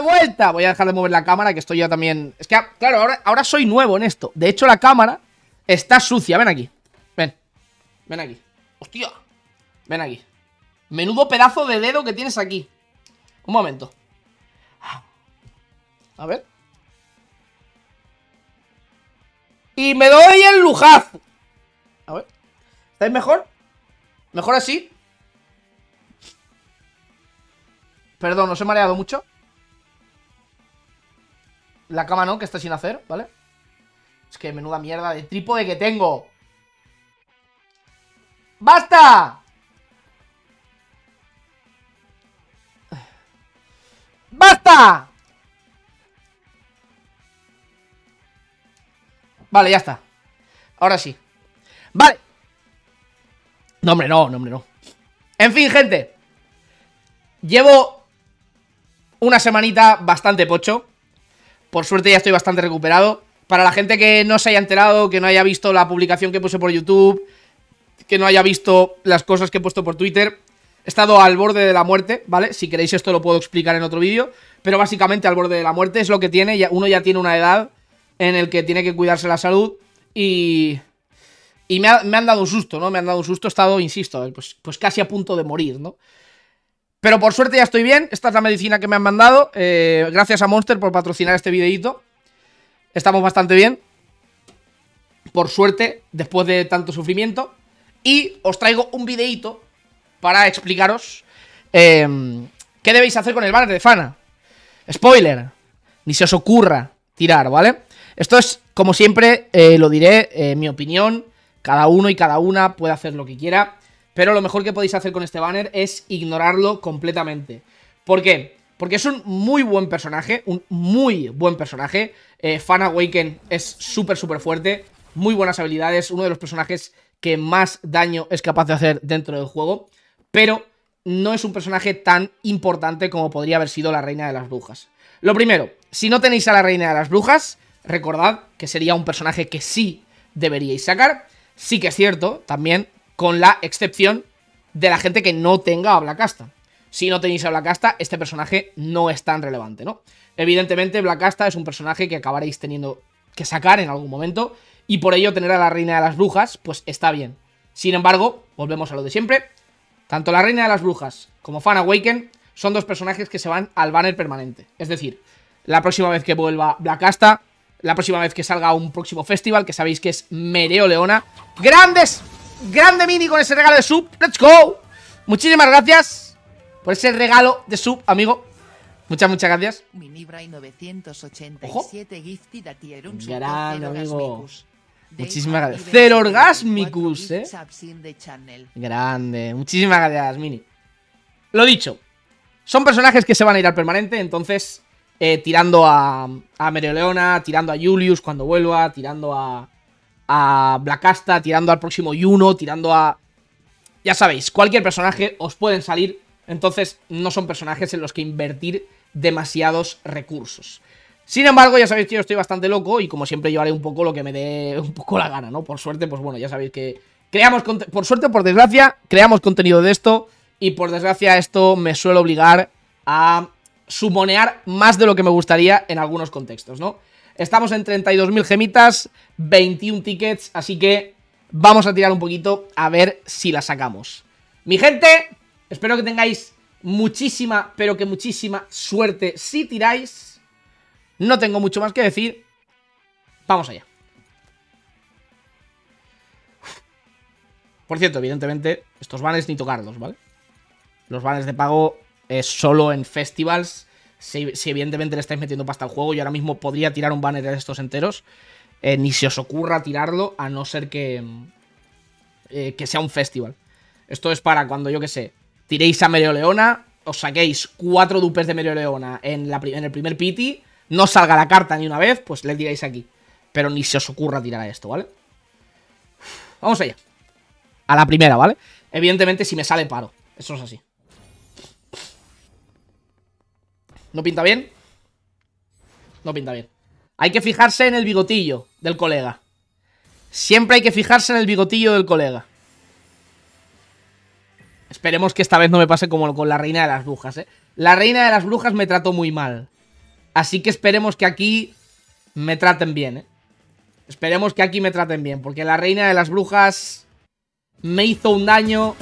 vuelta. Voy a dejar de mover la cámara, que estoy ya también... Es que, claro, ahora, ahora soy nuevo en esto. De hecho, la cámara está sucia. Ven aquí. Ven. Ven aquí. Hostia. Ven aquí. Menudo pedazo de dedo que tienes aquí. Un momento. A ver. Y me doy el lujazo. A ver. ¿Estáis mejor? ¿Mejor así? Perdón, ¿os he mareado mucho? La cama no, que está sin hacer, ¿vale? Es que menuda mierda de trípode que tengo. ¡Basta! ¡Basta! Vale, ya está. Ahora sí. Vale. No, hombre, no, no, hombre, no. En fin, gente. Llevo una semanita bastante pocho Por suerte ya estoy bastante recuperado Para la gente que no se haya enterado Que no haya visto la publicación que puse por YouTube Que no haya visto las cosas que he puesto por Twitter He estado al borde de la muerte, ¿vale? Si queréis esto lo puedo explicar en otro vídeo Pero básicamente al borde de la muerte es lo que tiene Uno ya tiene una edad en el que tiene que cuidarse la salud Y... Y me, han dado un susto, ¿no? Me han dado un susto, he estado, insisto, pues, pues casi a punto de morir, ¿no? Pero por suerte ya estoy bien, esta es la medicina que me han mandado. Eh, Gracias a Monster por patrocinar este videito Estamos bastante bien. Por suerte, después de tanto sufrimiento. Y os traigo un videito para explicaros em, qué debéis hacer con el banner de Fana. Spoiler, ni se os ocurra tirar, ¿vale? Esto es, como siempre, eh, lo diré, eh, mi opinión, cada uno y cada una puede hacer lo que quiera, pero lo mejor que podéis hacer con este banner es ignorarlo completamente. ¿Por qué? Porque es un muy buen personaje, un muy buen personaje. Eh, Fan Awaken es súper, súper fuerte, muy buenas habilidades, uno de los personajes que más daño es capaz de hacer dentro del juego pero no es un personaje tan importante como podría haber sido la Reina de las Brujas. Lo primero, si no tenéis a la Reina de las Brujas, recordad que sería un personaje que sí deberíais sacar. Sí que es cierto, también, con la excepción de la gente que no tenga a Blacasta. Si no tenéis a Blacasta, este personaje no es tan relevante, ¿no? Evidentemente, Blacasta es un personaje que acabaréis teniendo que sacar en algún momento, y por ello tener a la Reina de las Brujas, pues está bien. Sin embargo, volvemos a lo de siempre, tanto la Reina de las Brujas como Fan Awaken son dos personajes que se van al banner permanente. Es decir, la próxima vez que vuelva Black Asta, la próxima vez que salga un próximo festival, que sabéis que es Mereo Leona. ¡Grandes! ¡Grande mini con ese regalo de sub! ¡Let's go! Muchísimas gracias por ese regalo de sub, amigo. Muchas, muchas gracias. Minibray 987 gifted a tier un Grande, amigo. Muchísimas gracias. Cero Orgasmicus, eh. Grande. Muchísimas gracias, Mini. Lo dicho. Son personajes que se van a ir al permanente, entonces... Eh, tirando a, a Leona, tirando a Julius cuando vuelva, tirando a, a Blackasta, tirando al próximo Yuno, tirando a... Ya sabéis, cualquier personaje os pueden salir, entonces no son personajes en los que invertir demasiados recursos. Sin embargo, ya sabéis que yo estoy bastante loco y como siempre yo haré un poco lo que me dé un poco la gana, ¿no? Por suerte, pues bueno, ya sabéis que creamos, por suerte por desgracia, creamos contenido de esto y por desgracia esto me suele obligar a sumonear más de lo que me gustaría en algunos contextos, ¿no? Estamos en 32.000 gemitas, 21 tickets, así que vamos a tirar un poquito a ver si la sacamos. Mi gente, espero que tengáis muchísima, pero que muchísima suerte si tiráis. No tengo mucho más que decir. Vamos allá. Por cierto, evidentemente, estos banners ni tocarlos, ¿vale? Los banners de pago es solo en festivals. Si, evidentemente le estáis metiendo pasta al juego, yo ahora mismo podría tirar un banner de estos enteros. Eh, ni se os ocurra tirarlo, a no ser que, eh, que sea un festival. Esto es para cuando, yo que sé, tiréis a Leona, os saquéis cuatro dupes de Mereoleona en, en el primer piti no salga la carta ni una vez, pues le diréis aquí. Pero ni se os ocurra tirar a esto, ¿vale? Vamos allá. A la primera, ¿vale? Evidentemente si me sale paro. Eso es así. ¿No pinta bien? No pinta bien. Hay que fijarse en el bigotillo del colega. Siempre hay que fijarse en el bigotillo del colega. Esperemos que esta vez no me pase como con la reina de las brujas, ¿eh? La reina de las brujas me trató muy mal. Así que esperemos que aquí me traten bien, ¿eh? Esperemos que aquí me traten bien, porque la reina de las brujas me hizo un daño